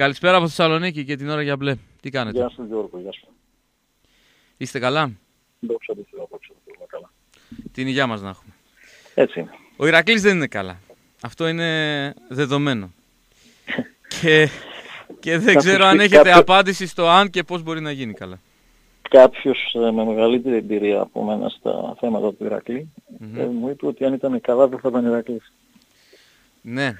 καλησπέρα από Θεσσαλονίκη και την ώρα για μπλε. Τι κάνετε; Γεια σας Γιώργο, γεια σου. Είστε καλά; Δόξα τω Θεώ, δόξα τω Θεώ, καλά. Την υγεία μας να έχουμε. Έτσι είναι. Ο Ηρακλής δεν είναι καλά. Αυτό είναι δεδομένο. και, και δεν Κάποιος- ξέρω αν έχετε κάποιο- απάντηση στο αν και πώς μπορεί να γίνει καλά. Κάποιος ε, με μεγαλύτερη εμπειρία από μένα στα θέματα του Ηρακλή Μμμ. ε, μου είπε ότι αν ήταν καλά δεν θα ήταν Ηρακλής. Ναι.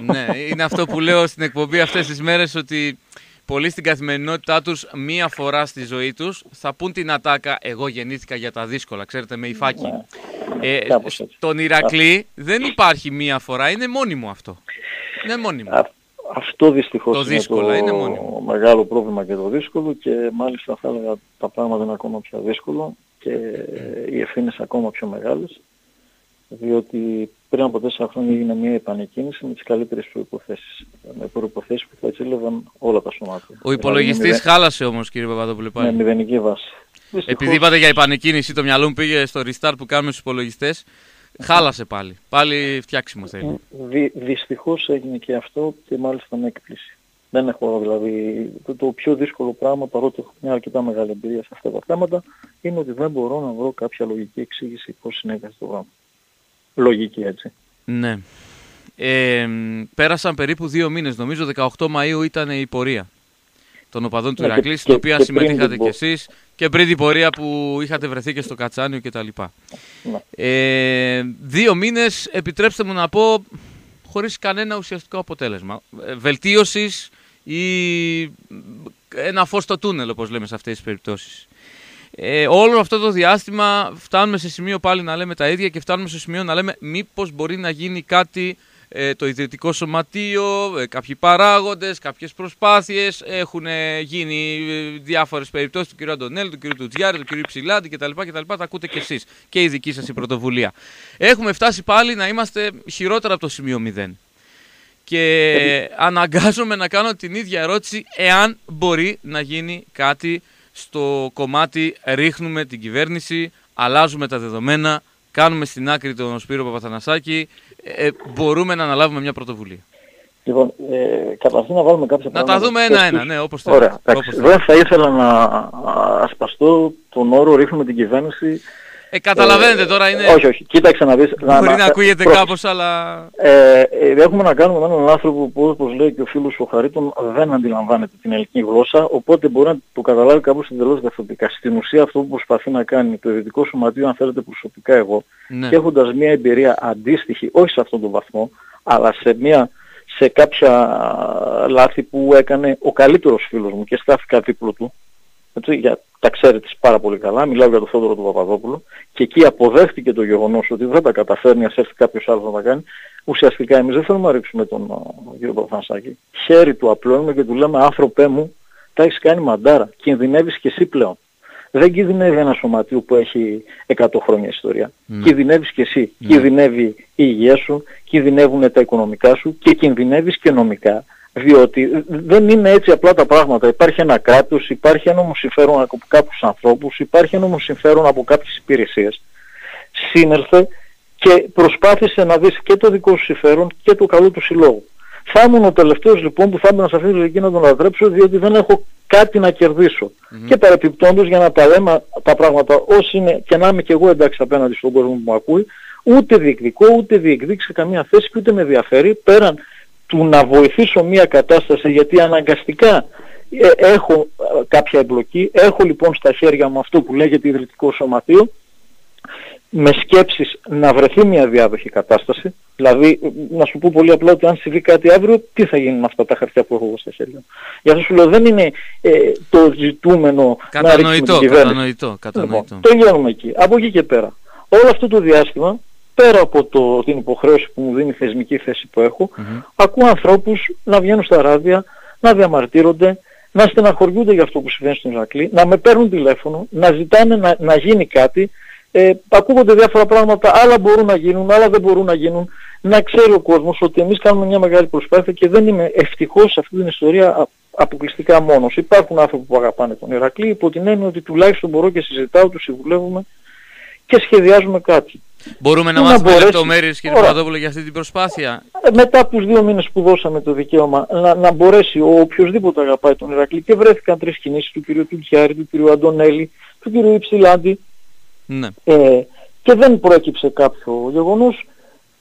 Ναι, είναι αυτό που λέω στην εκπομπή αυτές τις μέρες ότι πολλοί στην καθημερινότητά τους μία φορά στη ζωή τους θα πούν την ατάκα «εγώ γεννήθηκα για τα δύσκολα», ξέρετε, με υφάκι. Ναι. Ε, Κάπως έτσι. στον Ηρακλή δεν υπάρχει μία φορά, είναι μόνιμο αυτό. Είναι μόνιμο. Α- αυτό δυστυχώς Το είναι δύσκολο, το είναι μόνιμο. μεγάλο πρόβλημα και το δύσκολο και μάλιστα θα έλεγα τα πράγματα είναι ακόμα πιο δύσκολο και οι ευθύνες ακόμα πιο μεγάλες διότι πριν από τέσσερα χρόνια έγινε μια επανεκκίνηση με τις καλύτερες προϋποθέσεις. Με προϋποθέσεις που θα εξήλευαν όλα τα σωμάτια. Ο Δηλαδή, υπολογιστής με, χάλασε όμως κύριε Παπαδόπουλε με πάλι. μηδενική βάση. Δυστυχώς, Επειδή είπατε για επανεκκίνηση, το μυαλό μου πήγε στο restart που κάνουμε στους υπολογιστές. Χάλασε πάλι. Πάλι φτιάξιμο θέλει. Δυ, δυστυχώς έγινε και αυτό και μάλιστα με έκπληση. Δεν έχω δηλαδή το, το πιο δύσκολο πράγμα παρότι έχω μια αρκετά μεγάλη εμπειρία σε αυτά τα θέματα είναι ότι δεν μπορώ να βρω κάποια λογική εξήγηση πώς συνέβη το πράγμα. Λογική έτσι. Ναι. Ε, μ, πέρασαν περίπου δύο μήνες, νομίζω 18 Μαΐου ήταν η πορεία των οπαδών του Ναι, και- Ηρακλή, στην και- οποία και πριν συμμετείχατε την κι πο- εσείς και πριν την πορεία που είχατε βρεθεί και στο Κατσάνιο κτλ. Ναι. Ε, δύο μήνες, επιτρέψτε μου να πω, χωρίς κανένα ουσιαστικό αποτέλεσμα. Ε, βελτίωσης ή ένα φως στο τούνελ, όπως λέμε σε αυτές τις περιπτώσεις. Ε, όλο αυτό το διάστημα φτάνουμε σε σημείο πάλι να λέμε τα ίδια και φτάνουμε σε σημείο να λέμε μήπως μπορεί να γίνει κάτι ε, το ιδρυτικό σωματείο, ε, κάποιοι παράγοντες, κάποιες προσπάθειες, έχουν ε, γίνει ε, διάφορες περιπτώσεις του κ. Αντωνέλη, του κ. Τουτζιάρη, του κ. Ψηλάντη κτλ, κτλ. Τα ακούτε κι εσείς και η δική σας η πρωτοβουλία. Έχουμε φτάσει πάλι να είμαστε χειρότερα από το σημείο 0. Και αναγκάζομαι να κάνω την ίδια ερώτηση εάν μπορεί να γίνει κάτι στο κομμάτι ρίχνουμε την κυβέρνηση, αλλάζουμε τα δεδομένα, κάνουμε στην άκρη τον Σπύρο Παπαθανασάκη, ε, ε, μπορούμε να αναλάβουμε μια πρωτοβουλία. Λοιπόν, ε, καταρχήν να βάλουμε κάποια Να τα πράγματα δούμε στο ένα-ένα, τους. ναι, όπως θέλετε. Ωραία, εντάξει. όπως θέλετε. Δεν θα ήθελα να α, ασπαστώ τον όρο ρίχνουμε την κυβέρνηση. Ε, καταλαβαίνετε Ε, τώρα είναι... Όχι, όχι. Κοίταξε να δεις. Μπορεί να ακούγεται πρώτον, κάπως, αλλά... Ε, ε, έχουμε να κάνουμε με έναν άνθρωπο που όπως λέει και ο φίλος ο Χαρίτων δεν αντιλαμβάνεται την ελληνική γλώσσα οπότε μπορεί να το καταλάβει κάπως εντελώς διαφορετικά. Στην ουσία αυτό που προσπαθεί να κάνει το Ειδικό Σωματείο αν θέλετε προσωπικά εγώ Ναι. και έχοντας μια εμπειρία αντίστοιχη όχι σε αυτόν τον βαθμό αλλά σε, μια, σε κάποια α, λάθη που έκανε ο καλύτερος φίλος μου και στάθηκα δίπλο του έτσι, για, τα ξέρετε πάρα πολύ καλά, μιλάω για τον Θόδωρο του Παπαδόπουλο και εκεί αποδέχτηκε το γεγονός ότι δεν τα καταφέρνει, ας έρθει κάποιος άλλος να τα κάνει. Ουσιαστικά εμείς δεν θέλουμε να ρίξουμε τον α, κύριο Παπαθανασάκη. Χέρι του απλώνουμε και του λέμε άνθρωπέ μου, τα έχεις κάνει μαντάρα, κινδυνεύεις και εσύ πλέον. Δεν κινδυνεύει ένα σωματείο που έχει 100 χρόνια ιστορία. Ναι. Κινδυνεύεις και εσύ. Ναι. Κινδυνεύει η υγεία σου, κινδυνεύουν τα οικονομικά σου και κινδυνεύεις και νομικά. Διότι δεν είναι έτσι απλά τα πράγματα. Υπάρχει ένα κράτος, υπάρχει ένα όμως συμφέρον από κάποιους ανθρώπους, υπάρχει ένα όμως συμφέρον από κάποιες υπηρεσίες. Σύνελθε και προσπάθησε να δεις και το δικό σου συμφέρον και το καλό του συλλόγου. Θα ήμουν ο τελευταίος λοιπόν που θα ήμουν σε αυτή τη λογική να τον αδρέψω διότι δεν έχω κάτι να κερδισω Και παρεπιπτόντως για να τα λέμε τα πράγματα όσοι είναι και να είμαι και εγώ εντάξει απέναντι στον κόσμο που μου ακούει ούτε διεκδικώ ούτε διεκδίκησα καμία θέση και ούτε με ενδιαφέρει πέραν του να βοηθήσω μια κατάσταση γιατί αναγκαστικά ε, έχω ε, κάποια εμπλοκή, έχω λοιπόν στα χέρια μου αυτό που λέγεται ιδρυτικό σωματείο με σκέψεις να βρεθεί μια διάδοχη κατάσταση. Δηλαδή, ε, να σου πω πολύ απλά ότι αν συμβεί κάτι αύριο, τι θα γίνει με αυτά τα χαρτιά που έχω εγώ στα χέρια μου. Γι' αυτό σου λέω δεν είναι ε, το ζητούμενο να ρίξουμε Κατανοητό, την κυβέρνηση. κατανοητό, κατανοητό. Λοιπόν, τελειώνουμε εκεί. Από εκεί και πέρα. Όλο αυτό το διάστημα, πέρα από το, την υποχρέωση που μου δίνει η θεσμική θέση που έχω, Μμμ. ακούω ανθρώπους να βγαίνουν στα ράδια, να διαμαρτύρονται, να στεναχωριούνται για αυτό που συμβαίνει στην Ηρακλή, να με παίρνουν τηλέφωνο, να ζητάνε να, να γίνει κάτι. Ε, ακούγονται διάφορα πράγματα, άλλα μπορούν να γίνουν, άλλα δεν μπορούν να γίνουν. Να ξέρει ο κόσμος ότι εμείς κάνουμε μια μεγάλη προσπάθεια και δεν είμαι ευτυχώς σε αυτή την ιστορία α- αποκλειστικά μόνος. Υπάρχουν άνθρωποι που αγαπάνε τον Ηρακλή υπό την έννοια ότι τουλάχιστον μπορώ και συζητάω, τους συμβουλεύουμε και σχεδιάζουμε κάτι. Μπορούμε να, να μάθουμε μπορέσει- λεπτομέρειες κύριε Ωραία. Παπαδόπουλο για αυτή την προσπάθεια; Ε, μετά από τους δύο μήνες που δώσαμε το δικαίωμα να, να μπορέσει ο οποιοδήποτε αγαπάει τον Ηρακλή και βρέθηκαν τρεις κινήσεις του κ. Τουτιάρη, του κ. Αντωνέλη, του κ. Υψηλάντη Ναι. ε, και δεν προέκυψε κάποιο γεγονός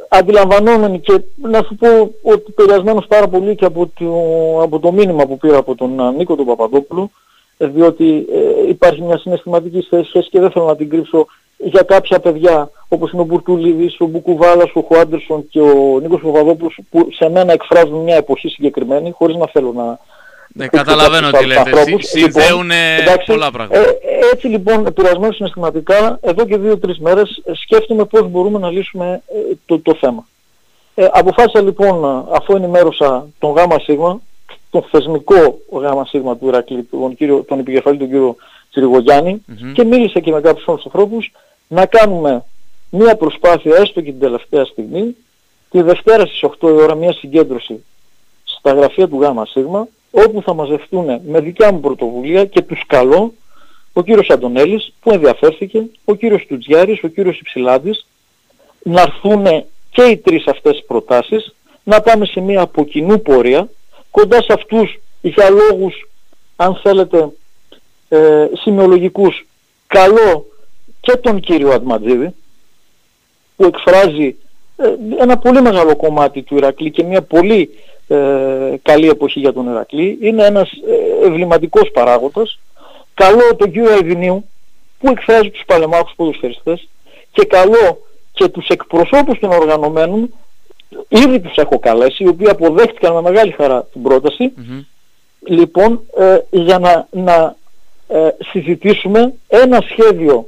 αντιλαμβανόμενοι και να σου πω ότι επηρεασμένος πάρα πολύ και από το, από το μήνυμα που πήρα από τον α, Νίκο τον Παπαδόπουλο ε, διότι ε, υπάρχει μια συναισθηματική σχέση και δεν θέλω να την κρύψω για κάποια παιδιά όπως είναι ο Μπουρτούλιδης, ο Μπουκουβάλας, ο Χουάντερσον και ο Νίκος Παπαδόπουλος που σε μένα εκφράζουν μια εποχή συγκεκριμένη χωρίς να θέλω να Ναι, κρύψω καταλαβαίνω κάποιους τι άλλους λέτε. ανθρώπους. Συ- Συνδέουν εντάξει, πολλά πράγματα. ε, έτσι λοιπόν, επηρεασμένο συναισθηματικά, εδώ και δύο-τρεις μέρες ε, σκέφτομαι πώς μπορούμε να λύσουμε ε, το, το θέμα. Ε, αποφάσισα λοιπόν, ε, αφού ενημέρωσα τον ΓΑΜΑ ΣΥΓΜΑ, τον θεσμικό ΓΑΜΑ ΣΥΓΜΑ του Ηρακλή, τον, κύριο, τον επικεφαλή τον κύριο Τσιριγογιάννη Μμμ. και μίλησα και με κάποιους άλλους ανθρώπους να κάνουμε μία προσπάθεια έστω και την τελευταία στιγμή τη Δευτέρα στις 8 η ώρα μια συγκέντρωση στα γραφεία του ΓΑΜΑ ΣΥΓΜΑ όπου θα μαζευτούν με δικιά μου πρωτοβουλία και τους καλώ ο κύριος Αντωνέλης που ενδιαφέρθηκε, ο κύριος Τουτζιάρης, ο κύριος Υψηλάντης να έρθουν και οι τρεις αυτές προτάσεις να πάμε σε μια από κοινού πορεία κοντά σε αυτούς για λόγους αν θέλετε ε, σημειολογικούς καλό και τον κύριο Ατματζίδη που εκφράζει ε, ένα πολύ μεγάλο κομμάτι του Ηρακλή και μια πολύ ε, καλή εποχή για τον Ηρακλή. Είναι ένας ε, ευληματικός παράγοντας. Καλό τον κύριο Αιδινίου που εκφράζει τους παλεμάχους ποδοσφαιριστές και καλό και τους εκπροσώπους των οργανωμένων ήδη τους έχω καλέσει οι οποίοι αποδέχτηκαν με μεγάλη χαρά την πρόταση Μμμ. λοιπόν ε, για να, να ε, συζητήσουμε ένα σχέδιο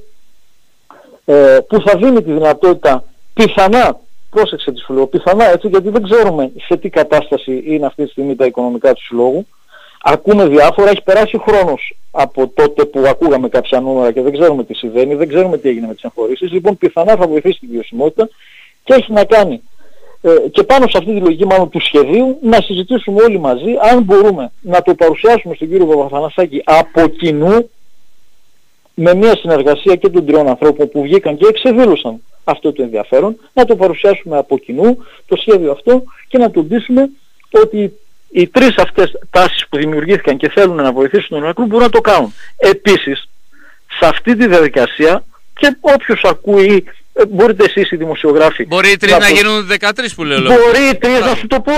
ε, που θα δίνει τη δυνατότητα πιθανά, πρόσεξε τη σου λέω, πιθανά έτσι γιατί δεν ξέρουμε σε τι κατάσταση είναι αυτή τη στιγμή τα οικονομικά του συλλόγου. Ακούμε διάφορα, έχει περάσει χρόνος από τότε που ακούγαμε κάποια νούμερα και δεν ξέρουμε τι συμβαίνει, δεν ξέρουμε τι έγινε με τις εγχωρήσεις. Λοιπόν, πιθανά θα βοηθήσει τη βιωσιμότητα και έχει να κάνει ε, και πάνω σε αυτή τη λογική μάλλον του σχεδίου να συζητήσουμε όλοι μαζί αν μπορούμε να το παρουσιάσουμε στον κύριο Παπαθανασάκη από κοινού με μια συνεργασία και των τριών ανθρώπων που βγήκαν και εξεδήλωσαν αυτό το ενδιαφέρον, να το παρουσιάσουμε από κοινού το σχέδιο αυτό και να τον πείσουμε ότι οι τρεις αυτές τάσεις που δημιουργήθηκαν και θέλουν να βοηθήσουν τον Ηρακλή μπορούν να το κάνουν. Επίσης, σε αυτή τη διαδικασία και όποιος ακούει, ε, μπορείτε εσείς οι δημοσιογράφοι Μπορεί οι τρεις να να το- γίνουν 13 που λέει ο λόγος. Μπορεί οι τρεις να σου το πω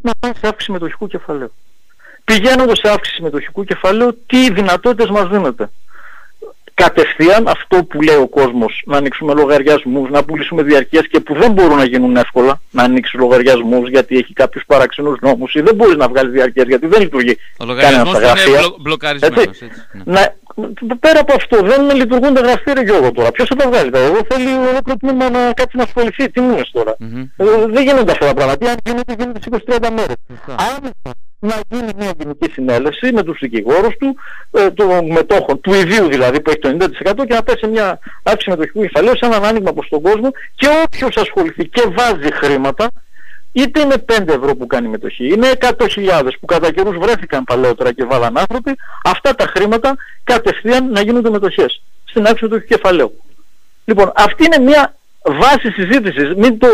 να πάνε σε αύξηση μετοχικού κεφαλαίου. Πηγαίνοντας σε αύξηση μετοχικού κεφαλαίου, τι δυνατότητες μας δίνεται. Κατευθείαν αυτό που λέει ο κόσμος, να ανοίξουμε λογαριασμούς, να πουλήσουμε διαρκείας και που δεν μπορούν να γίνουν εύκολα, να ανοίξεις λογαριασμούς γιατί έχει κάποιους παραξενούς νόμους ή δεν μπορείς να βγάλεις διαρκείας γιατί δεν λειτουργεί Ο κανένας λογαριασμός στα του είναι γραφείας. μπλο- μπλοκαρισμένος. Έτσι. έτσι, ναι. Να, πέρα από αυτό δεν λειτουργούν τα γραφεία ρε Γιώργο τώρα. Ποιος θα τα βγάλει τώρα; Εγώ θέλει ολόκληρο τμήμα να κάτσει να ασχοληθεί. Τι μου λες τώρα; Μμμ. Ε, δεν γίνονται αυτά τα πράγματα. Αν γίνεται, γίνεται στις 20-30 μέρες. Σωστά. Αν να γίνει μια γενική συνέλευση με τους δικηγόρους του, ε, των μετόχων, του ιδίου δηλαδή που έχει το 90% και να πέσει μια αύξηση μετοχικού κεφαλαίου σε έναν άνοιγμα προς τον κόσμο και όποιος ασχοληθεί και βάζει χρήματα είτε είναι 5 ευρώ που κάνει μετοχή, είναι 100.000 που κατά καιρούς βρέθηκαν παλαιότερα και βάλαν άνθρωποι, αυτά τα χρήματα κατευθείαν να γίνονται μετοχές στην αύξηση μετοχικού κεφαλαίου. Λοιπόν, αυτή είναι μια βάση συζήτησης. Μην το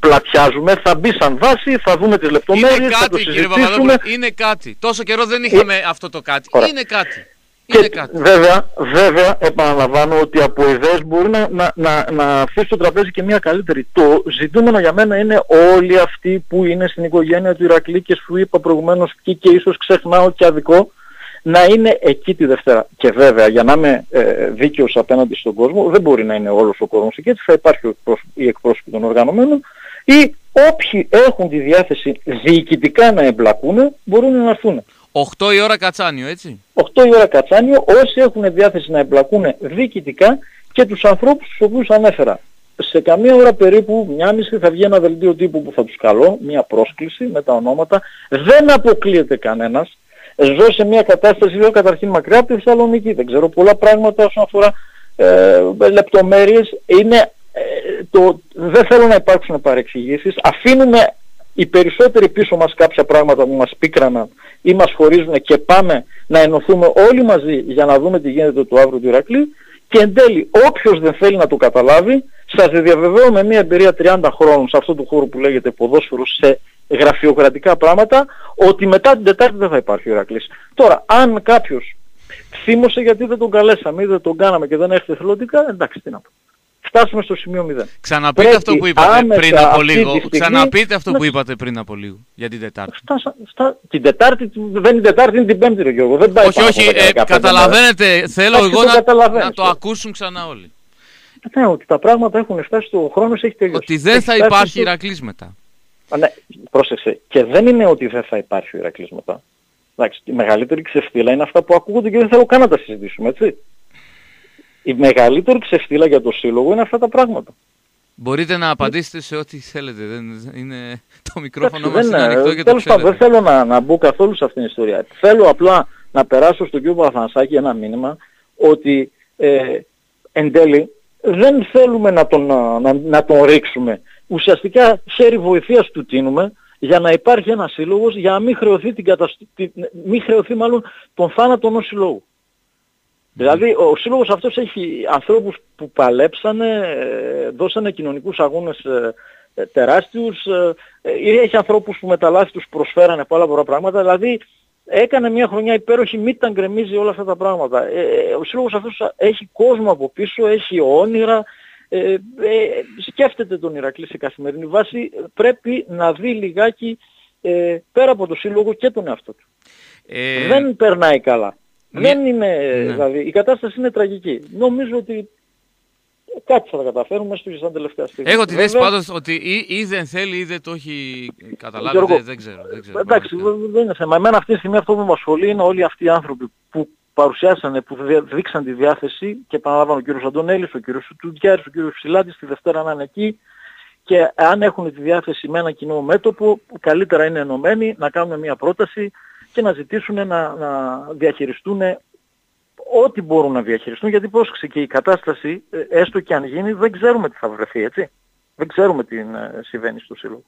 πλατιάζουμε, θα μπει σαν βάση, θα δούμε τις λεπτομέρειες, Είναι θα το κάτι κύριε συζητήσουμε. Παπαδόπουλο, είναι κάτι. Τόσο καιρό δεν είχαμε αυτό το κάτι. Ωραία. Είναι κάτι. Και Είναι κάτι. βέβαια, βέβαια, επαναλαμβάνω ότι από ιδέες μπορεί να, να, να, να αφήσει στο τραπέζι και μια καλύτερη. Το ζητούμενο για μένα είναι όλοι αυτοί που είναι στην οικογένεια του Ηρακλή και σου είπα προηγουμένως και, και ίσως ξεχνάω και αδικό να είναι εκεί τη Δευτέρα. Και βέβαια για να είμαι ε, δίκαιος απέναντι στον κόσμο δεν μπορεί να είναι όλος ο κόσμος εκεί έτσι θα υπάρχει ο εκπρόσωπος- οι εκπρόσωποι των οργανωμένων ή όποιοι έχουν τη διάθεση διοικητικά να εμπλακούν μπορούν να έρθουν. 8 η ώρα κατσάνιο, έτσι. 8 η ώρα κατσάνιο όσοι έχουν διάθεση να εμπλακούν διοικητικά και τους ανθρώπους τους οποίους ανέφερα. Σε καμία ώρα περίπου, μια μισή θα βγει ένα δελτίο τύπου που θα τους καλώ, μια πρόσκληση με τα ονόματα. Δεν αποκλείεται κανένας. Ζω σε μια κατάσταση, λέω καταρχήν μακριά από τη Θεσσαλονίκη, δεν ξέρω πολλά πράγματα όσον αφορά ε, λεπτομέρειες. Είναι, ε, το, δεν θέλω να υπάρξουν παρεξηγήσεις. Αφήνουμε οι περισσότεροι πίσω μας κάποια πράγματα που μας πίκραναν ή μας χωρίζουν και πάμε να ενωθούμε όλοι μαζί για να δούμε τι γίνεται του αύριο του Ηρακλή Και εν τέλει, όποιος δεν θέλει να το καταλάβει, σας διαβεβαίω με μια εμπειρία 30 χρόνων σε αυτό το χώρο που λέγεται ποδόσφαιρο σε γραφειοκρατικά πράγματα, ότι μετά την Τετάρτη δεν θα υπάρχει ο Ηρακλής. Τώρα, αν κάποιος θύμωσε γιατί δεν τον καλέσαμε ή δεν τον κάναμε και δεν έρχεται θελοντικά, εντάξει τι να πω. Φτάσουμε στο σημείο 0. Ξαναπείτε αυτό που είπατε πριν από λίγο. Στιγμή, Ξαναπείτε αυτό που είπατε πριν από λίγο για την Τετάρτη. Φτάσα, στα, την Τετάρτη δεν είναι την Τετάρτη, είναι την Πέμπτη, ρε Γιώργο. Δεν πάει όχι, όχι, ε, καταλαβαίνετε. Θέλω εγώ να, να το ακούσουν ξανά όλοι. Ναι, ότι τα πράγματα έχουν φτάσει στο χρόνος έχει τελειώσει. Ότι δεν θα υπάρχει στο... Ηρακλής μετά. Α, ναι, πρόσεξε. Και δεν είναι ότι δεν θα υπάρχει ο Ηρακλής μετά. Εντάξει, η μεγαλύτερη ξεφτύλα είναι αυτά που ακούγονται και δεν θέλω καν να τα συζητήσουμε, έτσι. Η μεγαλύτερη ξεφτύλα για το σύλλογο είναι αυτά τα πράγματα. Μπορείτε να απαντήσετε σε ό,τι θέλετε. Δεν είναι... Το μικρόφωνο μας είναι ανοιχτό και το ξέρετε. Δεν θέλω να, να μπω καθόλου σε αυτήν την ιστορία. Θέλω απλά να περάσω στον κύριο Παθανσάκη ένα μήνυμα ότι ε, εν τέλει δεν θέλουμε να τον, να, να τον ρίξουμε. Ουσιαστικά χέρι βοηθείας του τίνουμε για να υπάρχει ένας σύλλογος για να μην χρεωθεί, την μην χρεωθεί μάλλον τον θάνατο ενός συλλόγου. Δηλαδή ο σύλλογος αυτός έχει ανθρώπους που παλέψανε, ε, δώσανε κοινωνικούς αγώνες ε, ε, τεράστιους, έχει ανθρώπους που με τα λάθη τους προσφέρανε πάρα πολλά πράγματα, δηλαδή έκανε μια χρονιά υπέροχη, μην τα γκρεμίζει όλα αυτά τα πράγματα. ο σύλλογος αυτός έχει κόσμο από πίσω, έχει όνειρα, ε, ε, σκέφτεται τον Ηρακλή σε καθημερινή βάση, πρέπει να δει λιγάκι ε, πέρα από το σύλλογο και τον εαυτό του. Ε... Δεν περνάει καλά. Δεν είναι, ναι. δηλαδή, η κατάσταση είναι τραγική. Νομίζω ότι κάτι θα τα καταφέρουμε στο σαν τελευταία στιγμή. Έχω τη θέση πάντως ότι ή, ή, δεν θέλει ή δεν το έχει καταλάβει, Γιώργο, δεν, δεν, ξέρω. Δεν ξέρω εντάξει, δεν είναι θέμα. Εμένα αυτή τη στιγμή αυτό που με ασχολεί είναι όλοι αυτοί οι άνθρωποι που παρουσιάσανε, που δείξαν τη διάθεση και επαναλαμβάνω ο κύριος Αντωνέλης, ο κύριος Τουντιάρης, ο κύριος Ψηλάτης τη Δευτέρα να είναι εκεί και αν έχουν τη διάθεση με ένα κοινό μέτωπο, καλύτερα είναι ενωμένοι να κάνουν μια πρόταση και να ζητήσουν να, να διαχειριστούν ό,τι μπορούν να διαχειριστούν, γιατί πρόσεξε και η κατάσταση, ε, έστω και αν γίνει, δεν ξέρουμε τι θα βρεθεί, έτσι. Δεν ξέρουμε τι ε, συμβαίνει στο Σύλλογο.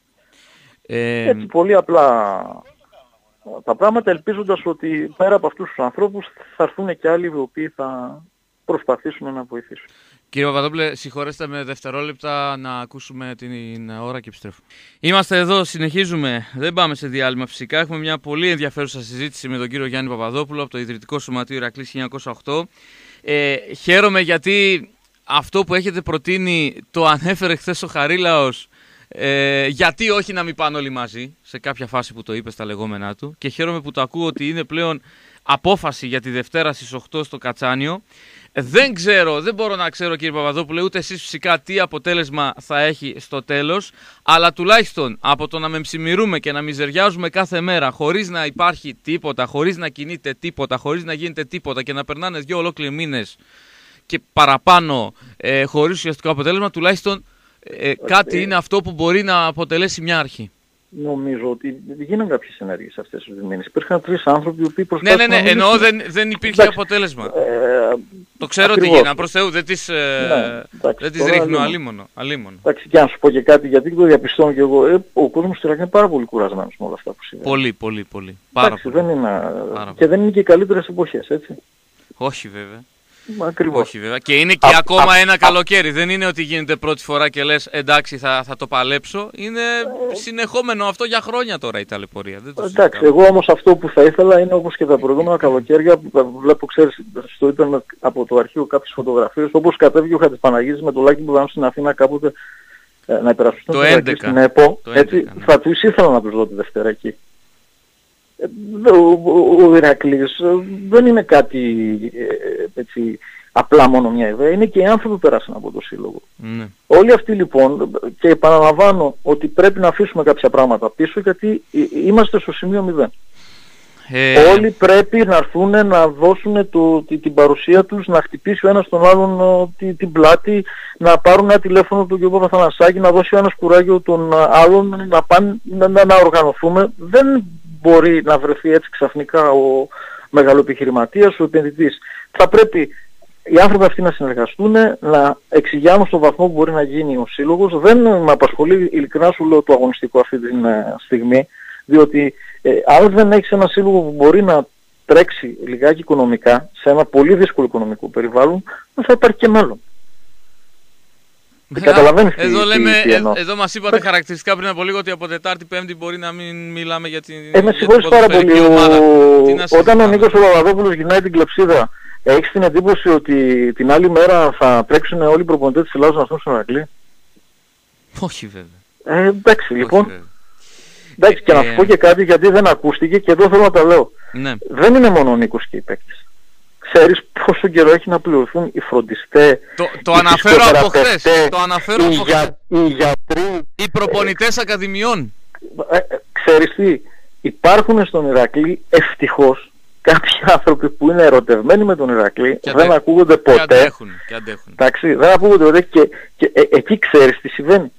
Ε... Έτσι πολύ απλά τα πράγματα ελπίζοντας ότι πέρα από αυτούς τους ανθρώπους θα έρθουν και άλλοι οι οποίοι θα προσπαθήσουν να βοηθήσουν. Κύριε Παπαδόπουλε, συγχωρέστε με δευτερόλεπτα να ακούσουμε την ώρα και επιστρέφουμε. Είμαστε εδώ, συνεχίζουμε. Δεν πάμε σε διάλειμμα φυσικά. Έχουμε μια πολύ ενδιαφέρουσα συζήτηση με τον κύριο Γιάννη Παπαδόπουλο από το Ιδρυτικό Σωματείο Ηρακλής 1908. Ε, χαίρομαι γιατί αυτό που έχετε προτείνει το ανέφερε χθες ο Χαρίλαος ε, γιατί όχι να μην πάνε όλοι μαζί, σε κάποια φάση που το είπες στα λεγόμενά του. Και χαίρομαι που το ακούω ότι είναι πλέον απόφαση για τη Δευτέρα στις 8 στο Κατσάνιο. Δεν ξέρω, δεν μπορώ να ξέρω κύριε Παπαδόπουλε, ούτε εσείς φυσικά τι αποτέλεσμα θα έχει στο τέλος, αλλά τουλάχιστον από το να μεμψημυρούμε και να μιζεριάζουμε κάθε μέρα χωρίς να υπάρχει τίποτα, χωρίς να κινείται τίποτα, χωρίς να γίνεται τίποτα και να περνάνε δύο ολόκληροι μήνες και παραπάνω ε, χωρίς ουσιαστικό αποτέλεσμα, τουλάχιστον ε, κάτι ε, είναι αυτό που μπορεί να αποτελέσει μια αρχή. Νομίζω ότι γίνανε κάποιες ενέργειες αυτές τις μήνες. Υπήρχαν τρεις άνθρωποι οι οποίοι προσπάθησαν... Ναι, ναι, ναι, εννοώ δεν, δεν υπήρχε αποτέλεσμα. Ε, το ξέρω ότι γίνανε, προς Θεού, δεν τις, ε, ναι, δεν τις ρίχνω αλίμονο. αλίμονο. Εντάξει, και αν σου πω και κάτι, γιατί το διαπιστώνω και εγώ, ε, ο κόσμος του είναι πάρα πολύ κουρασμένος με όλα αυτά που συμβαίνουν. Πολύ, πολύ, πολύ. Πάρα Εντάξει, πολύ. Δεν είναι, και δεν είναι και οι καλύτερες εποχές, έτσι. Όχι βέβαια. Ακριβώς. Όχι βέβαια. Και είναι και ακόμα ένα καλοκαίρι. Δεν είναι ότι γίνεται πρώτη φορά και λες εντάξει θα, θα το παλέψω. Είναι συνεχόμενο αυτό για χρόνια τώρα η ταλαιπωρία. Δεν το εντάξει, εγώ όμως αυτό που θα ήθελα είναι όπως και τα προηγούμενα καλοκαίρια που βλέπω ξέρεις στο ίντερνετ από το αρχείο κάποιες φωτογραφίες όπως κατέβηκε ο Χατζηπαναγίδης με το λάκι που ήταν στην Αθήνα κάποτε ε, να υπερασπιστούν το 11. στην ΕΠΟ. έτσι, ναι. Θα τους ήθελα να τους δω τη Δευτέρα εκεί. Ε, ο, ο Ηρακλής ε, δεν είναι κάτι ε, έτσι, απλά μόνο μια ιδέα, είναι και οι άνθρωποι που πέρασαν από το Σύλλογο. Ναι. Όλοι αυτοί λοιπόν, και επαναλαμβάνω ότι πρέπει να αφήσουμε κάποια πράγματα πίσω γιατί είμαστε στο σημείο 0. Ε... Όλοι πρέπει να έρθουν να δώσουν το, την παρουσία τους, να χτυπήσει ο ένας τον άλλον την, την πλάτη, να πάρουν ένα τηλέφωνο του κ. Παθανασάκη, να δώσει ένας κουράγιο τον άλλον, να, πάνε, να, να οργανωθούμε. Δεν μπορεί να βρεθεί έτσι ξαφνικά ο μεγαλοεπιχειρηματίας, ο επενδυτής. Θα πρέπει οι άνθρωποι αυτοί να συνεργαστούν, να εξηγιάνουν στον βαθμό που μπορεί να γίνει ο σύλλογος. Δεν με απασχολεί ειλικρινά σου λέω το αγωνιστικό αυτή τη ε, στιγμή, διότι ε, αν δεν έχεις ένα σύλλογο που μπορεί να τρέξει λιγάκι οικονομικά, σε ένα πολύ δύσκολο οικονομικό περιβάλλον, δεν θα υπάρχει και μέλλον. Καταλαβαίνεις εδώ, τι, λέμε, τι, τι ε, εδώ μας είπατε ε, χαρακτηριστικά πριν από λίγο ότι από Τετάρτη Πέμπτη μπορεί να μην μιλάμε για την ε, με συγχωρείς πάρα πολύ. Ο... Όταν ο Νίκος Παπαδόπουλος γυρνάει την κλεψίδα, έχεις την εντύπωση ότι την άλλη μέρα θα τρέξουν όλοι οι προπονητές της Ελλάδας να έρθουν στον Ακλή. Όχι βέβαια. Ε, εντάξει λοιπόν. Βέβαια. Εντάξει και να σου πω και κάτι γιατί δεν ακούστηκε και εδώ θέλω να τα λέω. Ναι. Δεν είναι μόνο ο Νίκος και οι παίκτες ξέρεις πόσο καιρό έχει να πληρωθούν οι φροντιστές, το, το αναφέρω από χθες, το αναφέρω οι, από για, οι γιατροί, οι προπονητές ε, ακαδημιών. Ε, ε, ξέρεις τι, υπάρχουν στον Ηρακλή ευτυχώς κάποιοι άνθρωποι που είναι ερωτευμένοι με τον Ηρακλή και δεν ακούγονται ποτέ. Και αντέχουν. Και αντέχουν. Εντάξει, δεν ακούγονται ποτέ και, και ε, εκεί ξέρεις τι συμβαίνει.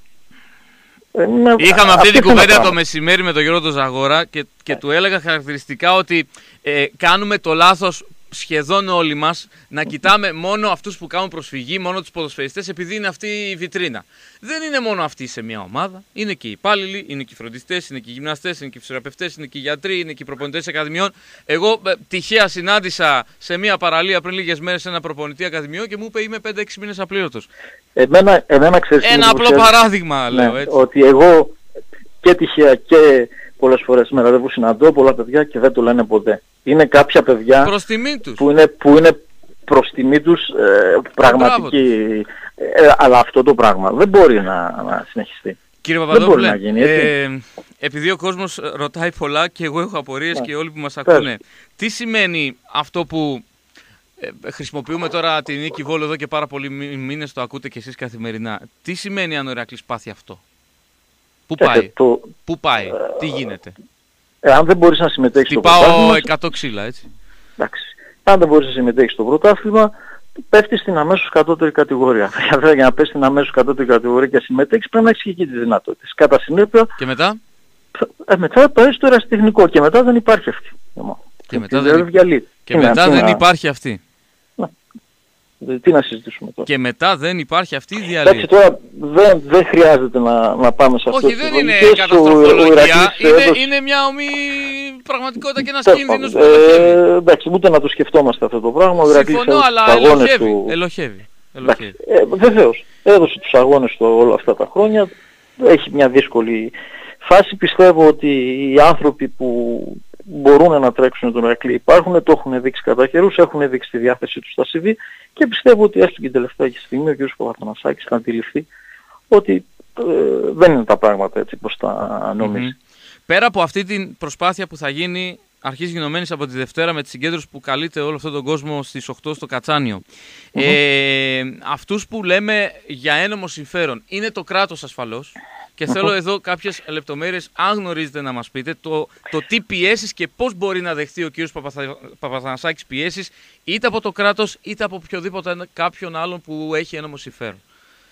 Ε, Είχαμε αυτή την κουβέντα το μεσημέρι με τον Γιώργο Ζαγόρα και, και του έλεγα χαρακτηριστικά ότι ε, κάνουμε το λάθος σχεδόν όλοι μας να κοιτάμε μόνο αυτούς που κάνουν προσφυγή, μόνο τους ποδοσφαιριστές επειδή είναι αυτή η βιτρίνα. Δεν είναι μόνο αυτοί σε μια ομάδα. Είναι και οι υπάλληλοι, είναι και οι φροντιστές, είναι και οι γυμναστές, είναι και οι φυσιοθεραπευτές, είναι και οι γιατροί, είναι και οι προπονητές ακαδημιών. Εγώ ε, τυχαία συνάντησα σε μια παραλία πριν λίγες μέρες ένα προπονητή ακαδημιών και μου είπε είμαι 5-6 μήνες απλήρωτος. Εμένα, εμένα ξέρεις, Ένα απλό παράδειγμα, ναι, λέω έτσι. Ότι εγώ και τυχαία και πολλές φορές με ραντεβού συναντώ πολλά παιδιά και δεν το λένε ποτέ. Είναι κάποια παιδιά προς τιμή τους. Που, είναι, που είναι προς τιμή τους ε, πραγματική. Ε, αλλά αυτό το πράγμα δεν μπορεί να, να συνεχιστεί. Κύριε Παπαδόπουλε, να γίνει, ε, επειδή ο κόσμος ρωτάει πολλά και εγώ έχω απορίες ναι. και όλοι που μας ακούνε, τι σημαίνει αυτό που ε, χρησιμοποιούμε τώρα την νίκη Βόλου εδώ και πάρα πολλοί μήνες, το ακούτε και εσείς καθημερινά. Τι σημαίνει αν ο Ηρακλής πάθει αυτό; Πού πάει, το... Πού πάει, τι γίνεται; Ε, αν δεν μπορείς να συμμετέχεις στο πρωτάθλημα... Πάω 100 ξύλα, έτσι. Εντάξει. Αν δεν μπορείς να συμμετέχεις στο πρωτάθλημα, πέφτεις στην αμέσως κατώτερη κατηγορία. Βέβαια για να πέσει στην αμέσως κατώτερη κατηγορία και συμμετέχεις πρέπει να έχεις και εκεί τις δυνατότητες. Κατά συνέπεια... Και μετά; Ε, μετά πάει στο ερασιτεχνικό και μετά δεν υπάρχει αυτή. Και, μετά δεν, και μετά δεν υπάρχει αυτή. Τι να συζητήσουμε τώρα. Και μετά δεν υπάρχει αυτή η διαλύση. Εντάξει, τώρα δεν, δεν χρειάζεται να, να πάμε σε αυτό. Όχι, δεν είναι καταστροφολογία. Είναι, είναι μια ομή πραγματικότητα και ένας κίνδυνος που ε, Εντάξει, ούτε να το σκεφτόμαστε αυτό το πράγμα. Συμφωνώ, αλλά ελοχεύει. Του... ελοχεύει. ελοχεύει. Ε, βεβαίως. Έδωσε τους αγώνες του όλα αυτά τα χρόνια. Έχει μια δύσκολη φάση. Πιστεύω ότι οι άνθρωποι που μπορούν να τρέξουν τον Ερακλή υπάρχουν, το έχουν δείξει κατά καιρούς, έχουν δείξει τη διάθεσή τους στα CV και πιστεύω ότι έστω και την τελευταία στιγμή ο κ. Παπαθανασάκης θα αντιληφθεί ότι ε, δεν είναι τα πράγματα έτσι όπως τα νομιζει Πέρα από αυτή την προσπάθεια που θα γίνει αρχής γινωμένης από τη Δευτέρα με τη συγκέντρωση που καλείται όλο αυτόν τον κόσμο στις 8 στο κατσανιο ε, αυτούς που λέμε για ένομο συμφέρον είναι το κράτος ασφαλώς; Και θέλω εδώ κάποιες λεπτομέρειες, αν γνωρίζετε να μας πείτε, το, το τι πιέσεις και πώς μπορεί να δεχτεί ο κ. Παπαθα... Παπαθανασάκης πιέσεις, είτε από το κράτος, είτε από οποιοδήποτε κάποιον άλλον που έχει ένομο συμφέρον.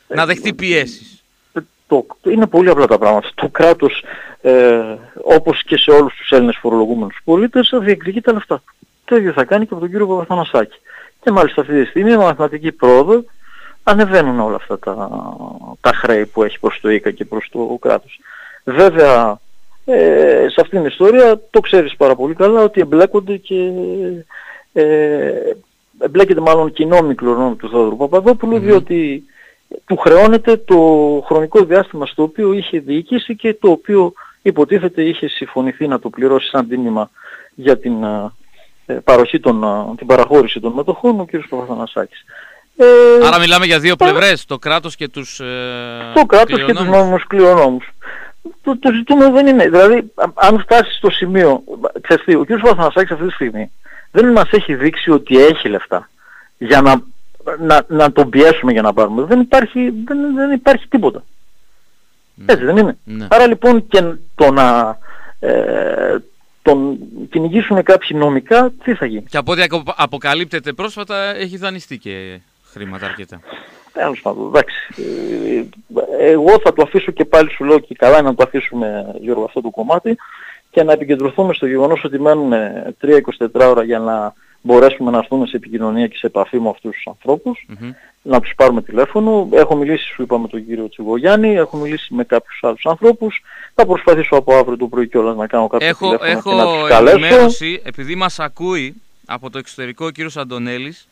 Ε, να δεχτεί πιέσεις. Ε, το, είναι πολύ απλά τα πράγματα. Το κράτος, ε, όπως και σε όλους τους Έλληνες φορολογούμενους πολίτες, θα διεκδικεί τα λεφτά. Το ίδιο θα κάνει και από τον κύριο Παπαθανασάκη. Και μάλιστα αυτή τη στιγμή η μαθηματική πρόοδο ανεβαίνουν όλα αυτά τα, τα χρέη που έχει προς το ΙΚΑ και προς το κράτος. Βέβαια, ε, σε αυτήν την ιστορία το ξέρεις πάρα πολύ καλά ότι εμπλέκονται και ε, εμπλέκεται μάλλον κοινό μικρό του Θόδωρου Παπαδόπουλου διότι του χρεώνεται το χρονικό διάστημα στο οποίο είχε διοικήσει και το οποίο υποτίθεται είχε συμφωνηθεί να το πληρώσει σαν τίμημα για την ε, παροχή των, την παραχώρηση των μετοχών ο κ. Παπαθανασάκης. Ε, Άρα μιλάμε για δύο πλευρές, το κράτος και τους ε, Το κράτος και τους νόμους κληρονόμους. Το, το ζητούμενο δεν είναι, δηλαδή αν φτάσεις στο σημείο, ξέρετε, ο κ. Βαθανασάκης αυτή τη στιγμή δεν μας έχει δείξει ότι έχει λεφτά για να, να, να τον πιέσουμε για να πάρουμε. Δεν υπάρχει, δεν, δεν υπάρχει τίποτα. Ναι. Έτσι δεν είναι. Ναι. Άρα λοιπόν και το να ε, τον κυνηγήσουν κάποιοι νομικά, τι θα γίνει; Και από ό,τι αποκαλύπτεται πρόσφατα έχει δανειστεί και χρήματα αρκετά. Τέλος πάντων, εντάξει. Ε, εγώ θα το αφήσω και πάλι σου λέω και καλά να το αφήσουμε Γιώργο αυτό το κομμάτι και να επικεντρωθούμε στο γεγονός ότι μένουν 3-24 ώρα για να μπορέσουμε να έρθουμε σε επικοινωνία και σε επαφή με αυτούς τους ανθρώπους, να τους πάρουμε τηλέφωνο. Έχω μιλήσει, σου είπα, με τον κύριο Τσιγογιάννη, έχω μιλήσει με κάποιους άλλους ανθρώπους. Θα προσπαθήσω από αύριο το πρωί κιόλας να κάνω κάποιο έχω, τηλέφωνο έχω και να τους καλέσω. ενημέρωση, επειδή μας ακούει από το εξωτερικό ο κύριος Αντωνέλης,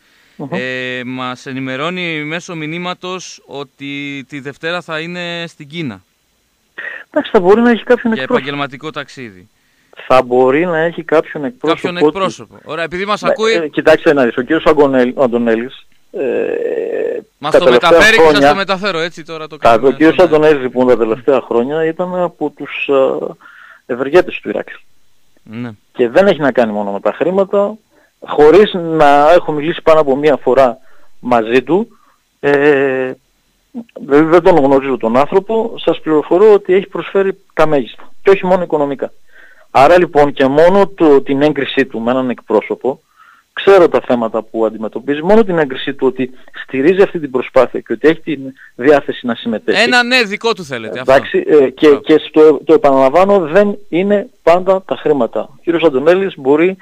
ε, μας ενημερώνει μέσω μηνύματος ότι τη Δευτέρα θα είναι στην Κίνα Εντάξει, θα μπορεί να έχει κάποιον για εκπρόσωπο. επαγγελματικό ταξίδι. Θα μπορεί να έχει κάποιον εκπρόσωπο. Κάποιον εκπρόσωπο. Ωραία, επειδή μας Ναι, ακούει, ε, κοιτάξτε να δεις, ο κύριος Αγκονέλ- ο Αντωνέλης ε, μας τα το τελευταία μεταφέρει και σας χρόνια- το μεταφέρω έτσι τώρα το Α, κάνουμε. ο κύριος στον- Αντωνέλης λοιπόν τα τελευταία χρόνια ήταν από τους ε, ευεργέτες του Ηράκλειου. Ναι. Και δεν έχει να κάνει μόνο με τα χρήματα, χωρίς να έχω μιλήσει πάνω από μία φορά μαζί του, ε, δηλαδή δεν τον γνωρίζω τον άνθρωπο, σας πληροφορώ ότι έχει προσφέρει τα μέγιστα και όχι μόνο οικονομικά. Άρα λοιπόν και μόνο το, την έγκρισή του με έναν εκπρόσωπο, ξέρω τα θέματα που αντιμετωπίζει, μόνο την έγκρισή του ότι στηρίζει αυτή την προσπάθεια και ότι έχει τη διάθεση να συμμετέχει. Ένα ναι δικό του θέλετε. Αυτό. Εντάξει, ε, και, Μπράβο. και στο, το επαναλαμβάνω δεν είναι πάντα τα χρήματα. Ο κύριος Αντωνέλης μπορεί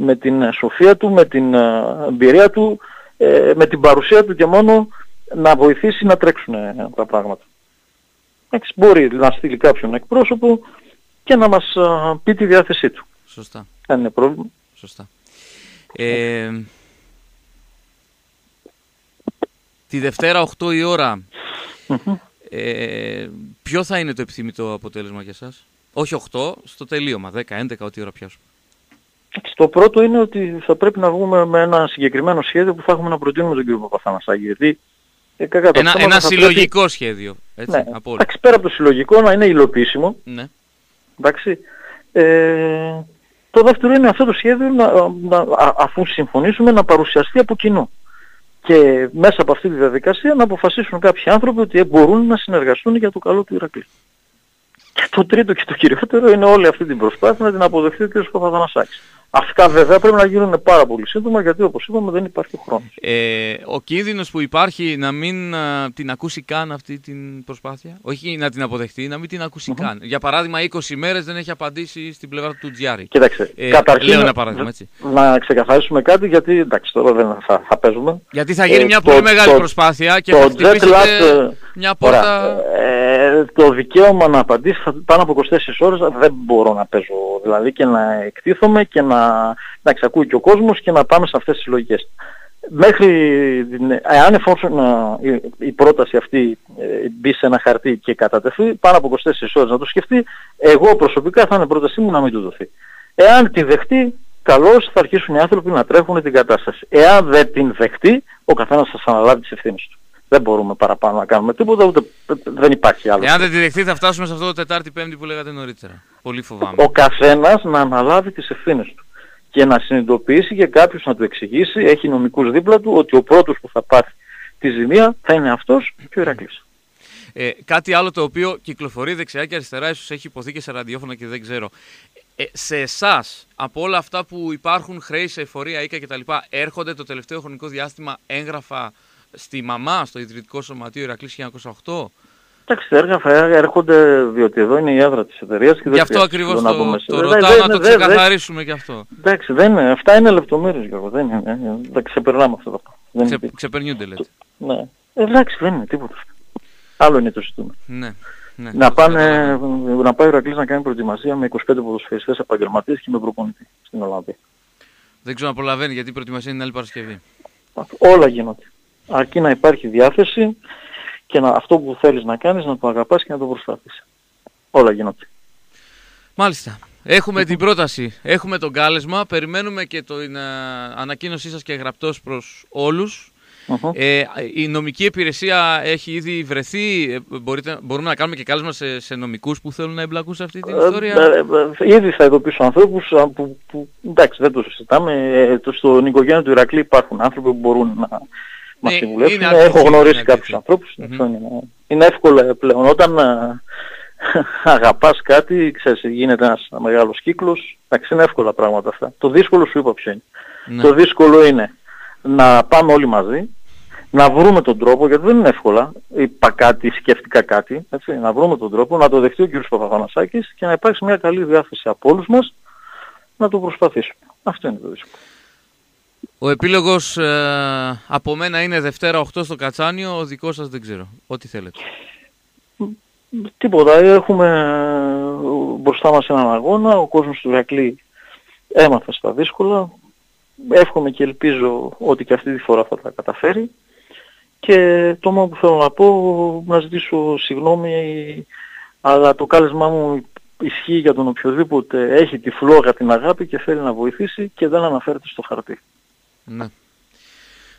με την ε, σοφία του, με την ε, εμπειρία του, ε, με την παρουσία του και μόνο να βοηθήσει να τρέξουν ε, τα πράγματα. Εντάξει, μπορεί να στείλει κάποιον εκπρόσωπο και να μας ε, πει τη διάθεσή του. Σωστά. Δεν είναι πρόβλημα. Σωστά. Ε, τη Δευτέρα 8 η ώρα, Μμμ. ε, ποιο θα είναι το επιθυμητό αποτέλεσμα για σας; Όχι 8, στο τελείωμα, 10, 11, ό,τι ώρα πιάσουμε. Εντάξει, Το πρώτο είναι ότι θα πρέπει να βγούμε με ένα συγκεκριμένο σχέδιο που θα έχουμε να προτείνουμε τον κύριο Παπαθανασάκη. Γιατί ε, κακά τα Ένα, ψέματα ένα θα συλλογικό σχέδιο, έτσι, Ναι, από όλα. εντάξει, πέρα από το συλλογικό να είναι υλοποιήσιμο. Ναι. Εντάξει. Ε, το δεύτερο είναι αυτό το σχέδιο να, να, α- αφού συμφωνήσουμε να παρουσιαστεί από κοινού. Και μέσα από αυτή τη διαδικασία να αποφασίσουν κάποιοι άνθρωποι ότι μπορούν να συνεργαστούν για το καλό του Ηρακλή. Και το τρίτο και το κυριότερο είναι όλη αυτή την προσπάθεια να την αποδεχθεί ο κ. Παπαδανασάκης. Αυτά βέβαια πρέπει να γίνουν πάρα πολύ σύντομα γιατί όπως είπαμε δεν υπάρχει χρόνος. Ε, ο κίνδυνος που υπάρχει να μην α, την ακούσει καν αυτή την προσπάθεια, όχι να την αποδεχτεί, να μην την ακούσει καν. Για παράδειγμα, 20 μέρες δεν έχει απαντήσει στην πλευρά του Τζιάρη. Κοίταξε, Ε, καταρχήν λέω ένα παράδειγμα, έτσι. να ξεκαθαρίσουμε κάτι γιατί εντάξει τώρα δεν θα, θα παίζουμε. Γιατί θα γίνει Ε, μια το- πολύ μεγάλη το- προσπάθεια και το θα jet χτυπήσετε lag, ε, μια πόρτα... Ωραία. Ε, το δικαίωμα να απαντήσει θα- πάνω από 24 ώρες δεν μπορώ να παίζω. Δηλαδή και να εκτίθομαι και να, να εξακούει και ο κόσμος και να πάμε σε αυτές τις λογικές. Μέχρι, την- εάν εφόσον ε, η, η πρόταση αυτή ε, μπει σε ένα χαρτί και κατατεθεί, πάνω από 24 ώρες να το σκεφτεί, εγώ προσωπικά θα είναι πρότασή μου να μην του δοθεί. Εάν τη δεχτεί, καλώς θα αρχίσουν οι άνθρωποι να τρέχουν την κατάσταση. Εάν δεν την δεχτεί, ο καθένας θα σας αναλάβει τις ευθύνες του. Δεν μπορούμε παραπάνω να κάνουμε τίποτα, ούτε δεν υπάρχει άλλο. Εάν δεν τη δεχτεί θα φτάσουμε σε αυτό το Τετάρτη-Πέμπτη που λέγατε νωρίτερα. Πολύ φοβάμαι. Ο καθένας να αναλάβει τις ευθύνες του και να συνειδητοποιήσει και κάποιος να του εξηγήσει, έχει νομικούς δίπλα του, ότι ο πρώτος που θα πάρει τη ζημία θα είναι αυτός και ο Ηρακλής. Ε, κάτι άλλο το οποίο κυκλοφορεί δεξιά και αριστερά, ίσως έχει υποθεί και σε ραδιόφωνα και δεν ξέρω. Ε, σε εσάς, από όλα αυτά που υπάρχουν, χρέη σε εφορία, οίκα κτλ., έρχονται το τελευταίο χρονικό διάστημα έγγραφα στη μαμά, στο Ιδρυτικό Σωματείο Ηρακλής 1908. Εντάξει, τα έγγραφα έρχονται διότι εδώ είναι η έδρα της εταιρείας και δεν Γι' αυτό χρειάζεται ακριβώς να το, πούμε το σε- ρωτάω δεν- να το δεν- δεν- ξεκαθαρίσουμε κι αυτό. Εντάξει, δεν είναι, αυτά είναι λεπτομέρειες Γιώργο, δεν είναι, ε, δεν ξεπερνάμε αυτά τα πράγματα. Δεν Ξε, είναι, ξεπερνιούνται λέτε. ναι. Ε, εντάξει, δεν είναι τίποτα. Άλλο είναι το ζητούμενο. Ναι. ναι. Να, πάνε, Καταλαβαίνω. να πάει ο Ηρακλής να κάνει προετοιμασία με 25 ποδοσφαιριστές επαγγελματίες και με προπονητή στην Ολλανδία. Δεν ξέρω να προλαβαίνει γιατί η προετοιμασία είναι άλλη Παρασκευή. Όλα γίνονται. Αρκεί να υπάρχει διάθεση και να, αυτό που θέλεις να κάνεις να το αγαπάς και να το προσπαθείς. Όλα γίνονται. Μάλιστα. Έχουμε την πρόταση, έχουμε τον κάλεσμα, περιμένουμε και την ε, ανακοίνωσή σας και γραπτός προς όλους. Μμμ. Ε, η νομική υπηρεσία έχει ήδη βρεθεί, ε, μπορείτε, μπορούμε να κάνουμε και κάλεσμα σε, σε νομικούς που θέλουν να εμπλακούν σε αυτή την Ε, ιστορία; ε, ε, ήδη θα ειδοποιήσω ανθρώπους α, που, που εντάξει δεν το συζητάμε. Ε, το, στον οικογένειο του Ηρακλή υπάρχουν άνθρωποι που μπορούν να μας Ναι, συμβουλεύσουν. είναι αρκετοί, Έχω είναι γνωρίσει αρκετοί. κάποιους ανθρώπους. Μμμ. Αυτό είναι, είναι εύκολο πλέον. Όταν α, αγαπάς κάτι, ξέρεις, γίνεται ένας μεγάλος κύκλος. Εντάξει, είναι εύκολα πράγματα αυτά. Το δύσκολο σου είπα ποιο είναι. Ναι. Το δύσκολο είναι να πάμε όλοι μαζί, να βρούμε τον τρόπο, γιατί δεν είναι εύκολα, είπα κάτι, σκέφτηκα κάτι, έτσι, να βρούμε τον τρόπο, να το δεχτεί ο κ. Παπαθανασάκης και να υπάρξει μια καλή διάθεση από όλους μας να το προσπαθήσουμε. Αυτό είναι το δύσκολο. Ο επίλογος ε, από μένα είναι Δευτέρα 8 στο Κατσάνιο, ο δικός σας δεν ξέρω. Ό,τι θέλετε. Τίποτα. Έχουμε ε, μπροστά μας έναν αγώνα. Ο κόσμος του Ηρακλή έμαθε στα δύσκολα. Εύχομαι και ελπίζω ότι και αυτή τη φορά θα τα καταφέρει. Και το μόνο που θέλω να πω, να ζητήσω συγγνώμη, αλλά το κάλεσμά μου ισχύει για τον οποιοδήποτε έχει τη φλόγα την αγάπη και θέλει να βοηθήσει και δεν αναφέρεται στο χαρτί. Ναι.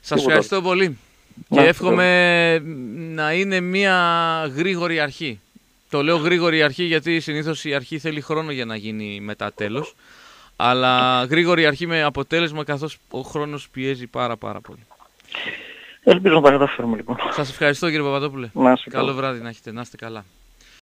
Σας ευχαριστώ πολύ. και εύχομαι να είναι μια γρήγορη αρχή. Το λέω γρήγορη αρχή γιατί συνήθως η αρχή θέλει χρόνο για να γίνει μετά τέλος. Αλλά γρήγορη αρχή με αποτέλεσμα καθώς ο χρόνος πιέζει πάρα πάρα πολύ. Ελπίζω να τα καταφέρουμε λοιπόν. Σας ευχαριστώ κύριε Παπαδόπουλε. Να Καλό βράδυ να έχετε. Να είστε καλά.